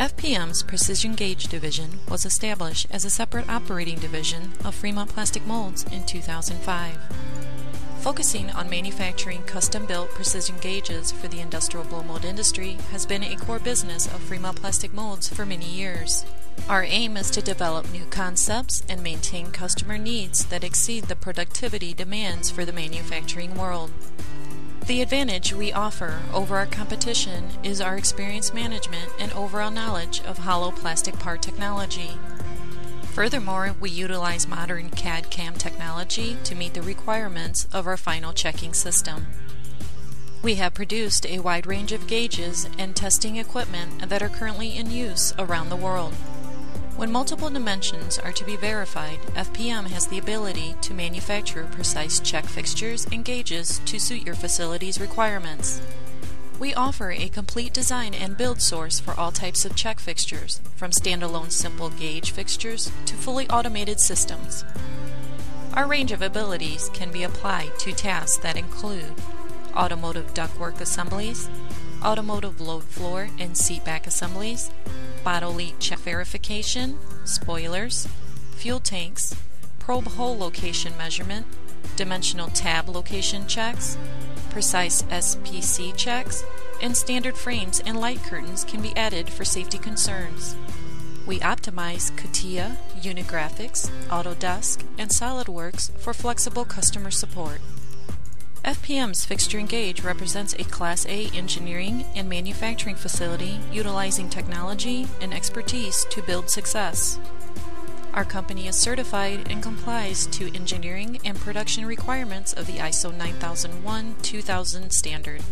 FPM's Precision Gauge Division was established as a separate operating division of Fremont Plastic Molds in 2005. Focusing on manufacturing custom-built precision gauges for the industrial blow mold industry has been a core business of Fremont Plastic Molds for many years. Our aim is to develop new concepts and maintain customer needs that exceed the productivity demands for the manufacturing world. The advantage we offer over our competition is our experience management and overall knowledge of hollow plastic part technology. Furthermore, we utilize modern CAD CAM technology to meet the requirements of our final checking system. We have produced a wide range of gauges and testing equipment that are currently in use around the world. When multiple dimensions are to be verified, FPM has the ability to manufacture precise check fixtures and gauges to suit your facility's requirements. We offer a complete design and build source for all types of check fixtures, from standalone simple gauge fixtures to fully automated systems. Our range of abilities can be applied to tasks that include automotive ductwork assemblies, automotive load floor and seat back assemblies, bodily check verification, spoilers, fuel tanks, probe hole location measurement, dimensional tab location checks, precise SPC checks, and standard frames and light curtains can be added for safety concerns. We optimize CATIA, Unigraphics, Autodesk, and SolidWorks for flexible customer support. FPM's Fixture and Gauge represents a Class A engineering and manufacturing facility utilizing technology and expertise to build success. Our company is certified and complies to engineering and production requirements of the ISO 9001-2000 standard.